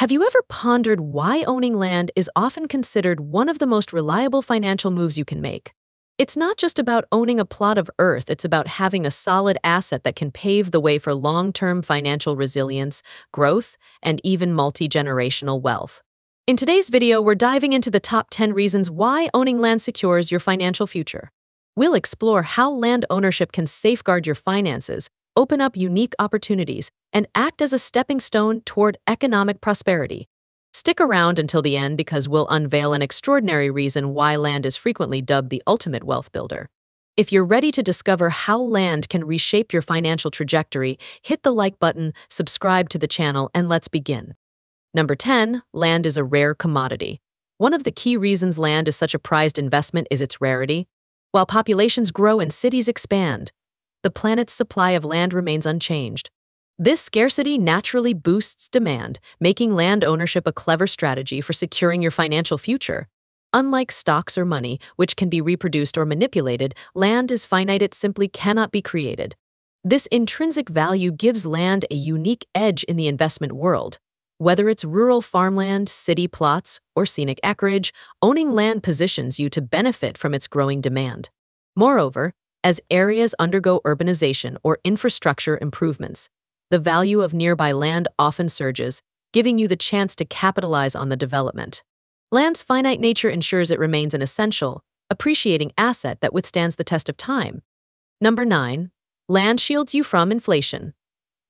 Have you ever pondered why owning land is often considered one of the most reliable financial moves you can make? It's not just about owning a plot of earth, it's about having a solid asset that can pave the way for long term financial resilience, growth, and even multi generational wealth. In today's video, we're diving into the top 10 reasons why owning land secures your financial future. We'll explore how land ownership can safeguard your finances, open up unique opportunities, and act as a stepping stone toward economic prosperity. Stick around until the end because we'll unveil an extraordinary reason why land is frequently dubbed the ultimate wealth builder. If you're ready to discover how land can reshape your financial trajectory, hit the like button, subscribe to the channel, and let's begin. Number 10, land is a rare commodity. One of the key reasons land is such a prized investment is its rarity. While populations grow and cities expand, the planet's supply of land remains unchanged. This scarcity naturally boosts demand, making land ownership a clever strategy for securing your financial future. Unlike stocks or money, which can be reproduced or manipulated, land is finite, it simply cannot be created. This intrinsic value gives land a unique edge in the investment world. Whether it's rural farmland, city plots, or scenic acreage, owning land positions you to benefit from its growing demand. Moreover, as areas undergo urbanization or infrastructure improvements, the value of nearby land often surges, giving you the chance to capitalize on the development. Land's finite nature ensures it remains an essential, appreciating asset that withstands the test of time. Number 9. Land shields you from inflation.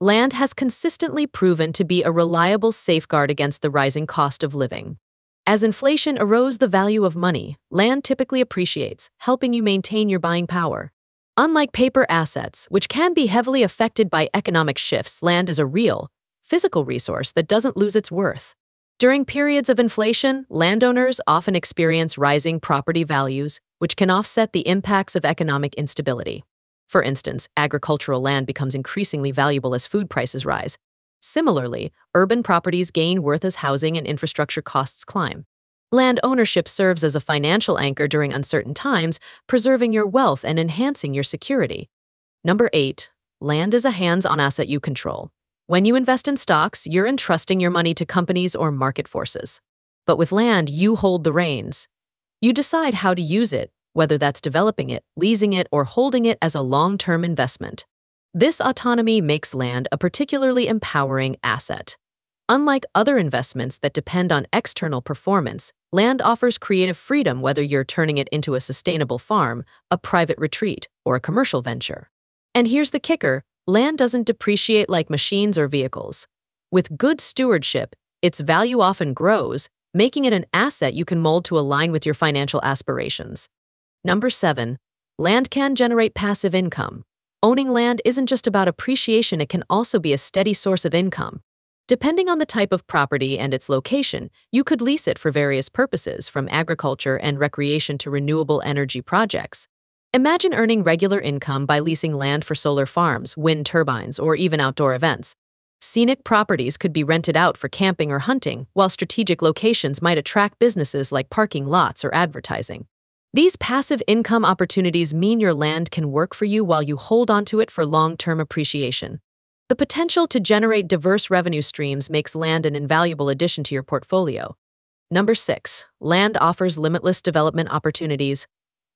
Land has consistently proven to be a reliable safeguard against the rising cost of living. As inflation erodes the value of money, land typically appreciates, helping you maintain your buying power. Unlike paper assets, which can be heavily affected by economic shifts, land is a real, physical resource that doesn't lose its worth. During periods of inflation, landowners often experience rising property values, which can offset the impacts of economic instability. For instance, agricultural land becomes increasingly valuable as food prices rise. Similarly, urban properties gain worth as housing and infrastructure costs climb. Land ownership serves as a financial anchor during uncertain times, preserving your wealth and enhancing your security. Number 8. Land is a hands-on asset you control. When you invest in stocks, you're entrusting your money to companies or market forces. But with land, you hold the reins. You decide how to use it, whether that's developing it, leasing it, or holding it as a long-term investment. This autonomy makes land a particularly empowering asset. Unlike other investments that depend on external performance, land offers creative freedom whether you're turning it into a sustainable farm, a private retreat, or a commercial venture. And here's the kicker, land doesn't depreciate like machines or vehicles. With good stewardship, its value often grows, making it an asset you can mold to align with your financial aspirations. Number 7. Land can generate passive income. Owning land isn't just about appreciation, it can also be a steady source of income. Depending on the type of property and its location, you could lease it for various purposes, from agriculture and recreation to renewable energy projects. Imagine earning regular income by leasing land for solar farms, wind turbines, or even outdoor events. Scenic properties could be rented out for camping or hunting, while strategic locations might attract businesses like parking lots or advertising. These passive income opportunities mean your land can work for you while you hold onto it for long-term appreciation. The potential to generate diverse revenue streams makes land an invaluable addition to your portfolio. Number 6. Land offers limitless development opportunities.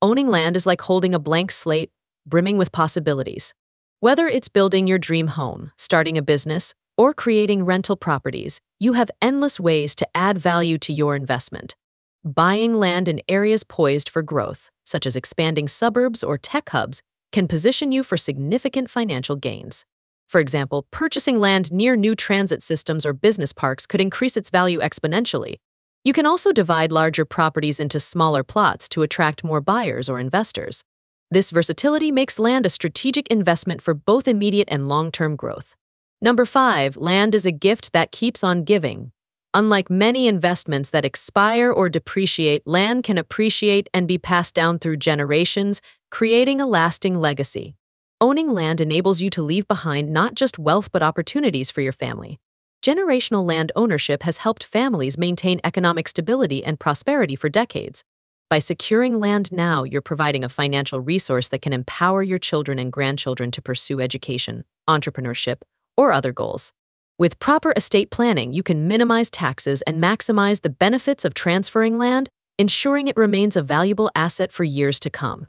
Owning land is like holding a blank slate, brimming with possibilities. Whether it's building your dream home, starting a business, or creating rental properties, you have endless ways to add value to your investment. Buying land in areas poised for growth, such as expanding suburbs or tech hubs, can position you for significant financial gains. For example, purchasing land near new transit systems or business parks could increase its value exponentially. You can also divide larger properties into smaller plots to attract more buyers or investors. This versatility makes land a strategic investment for both immediate and long-term growth. Number 5. Land is a gift that keeps on giving. Unlike many investments that expire or depreciate, land can appreciate and be passed down through generations, creating a lasting legacy. Owning land enables you to leave behind not just wealth but opportunities for your family. Generational land ownership has helped families maintain economic stability and prosperity for decades. By securing land now, you're providing a financial resource that can empower your children and grandchildren to pursue education, entrepreneurship, or other goals. With proper estate planning, you can minimize taxes and maximize the benefits of transferring land, ensuring it remains a valuable asset for years to come.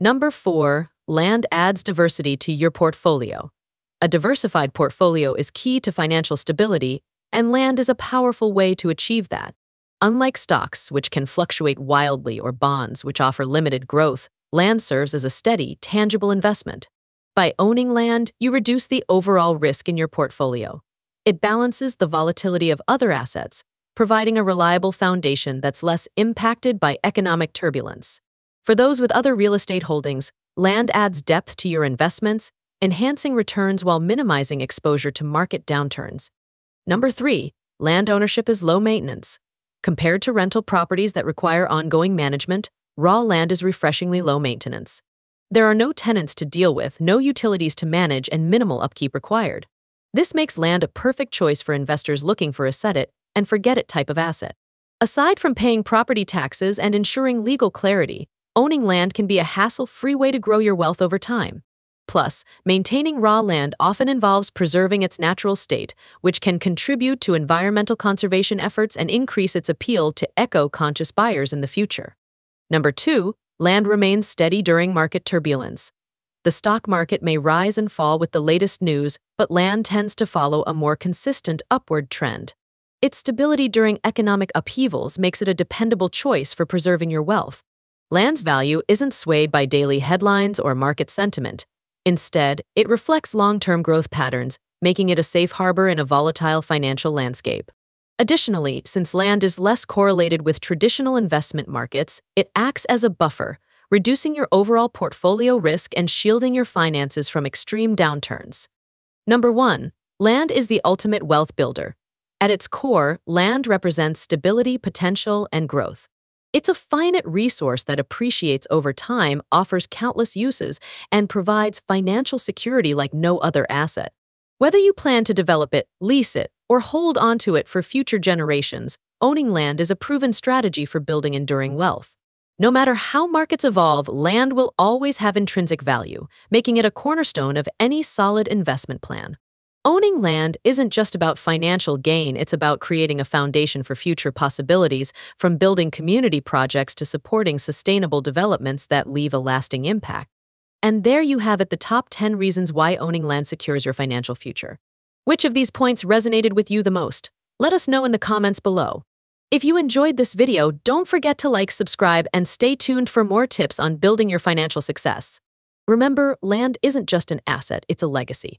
Number four, land adds diversity to your portfolio. A diversified portfolio is key to financial stability, and land is a powerful way to achieve that. Unlike stocks, which can fluctuate wildly, or bonds, which offer limited growth, land serves as a steady, tangible investment. By owning land, you reduce the overall risk in your portfolio. It balances the volatility of other assets, providing a reliable foundation that's less impacted by economic turbulence. For those with other real estate holdings, land adds depth to your investments, enhancing returns while minimizing exposure to market downturns. Number three, land ownership is low maintenance. Compared to rental properties that require ongoing management, raw land is refreshingly low maintenance. There are no tenants to deal with, no utilities to manage, and minimal upkeep required. This makes land a perfect choice for investors looking for a set it and forget it type of asset. Aside from paying property taxes and ensuring legal clarity, owning land can be a hassle-free way to grow your wealth over time. Plus, maintaining raw land often involves preserving its natural state, which can contribute to environmental conservation efforts and increase its appeal to eco-conscious buyers in the future. Number two, land remains steady during market turbulence. The stock market may rise and fall with the latest news, but land tends to follow a more consistent upward trend. Its stability during economic upheavals makes it a dependable choice for preserving your wealth. Land's value isn't swayed by daily headlines or market sentiment. Instead, it reflects long-term growth patterns, making it a safe harbor in a volatile financial landscape. Additionally, since land is less correlated with traditional investment markets, it acts as a buffer, reducing your overall portfolio risk and shielding your finances from extreme downturns. Number one, land is the ultimate wealth builder. At its core, land represents stability, potential, and growth. It's a finite resource that appreciates over time, offers countless uses, and provides financial security like no other asset. Whether you plan to develop it, lease it, or hold onto it for future generations, owning land is a proven strategy for building enduring wealth. No matter how markets evolve, land will always have intrinsic value, making it a cornerstone of any solid investment plan. Owning land isn't just about financial gain, it's about creating a foundation for future possibilities, from building community projects to supporting sustainable developments that leave a lasting impact. And there you have it the top 10 reasons why owning land secures your financial future. Which of these points resonated with you the most? Let us know in the comments below. If you enjoyed this video, don't forget to like, subscribe, and stay tuned for more tips on building your financial success. Remember, land isn't just an asset, it's a legacy.